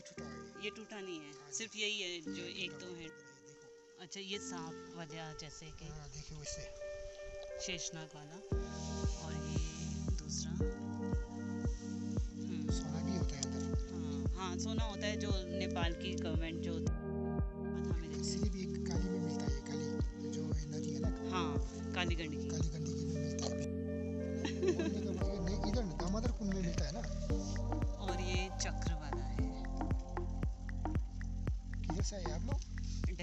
टूटा ये टूटा नहीं है। सिर्फ़ यही है जो एक दो है। अच्छा ये सांप वजह जैसे कि हाँ देखिए वैसे। शेषनाग वाला। और ये दूसरा? हम्म, सोना भी होता है अंदर। हाँ हाँ सोना होता है जो नेपाल की गवर्नमेंट जो पता मेरे इसलिए भी एक काली में मिलता है काली जो है नदी है ना? हाँ कालीगंड की। मिलता है। ये नहीं इधर दामोदर कुंड में मिलता है ना? esa ya. De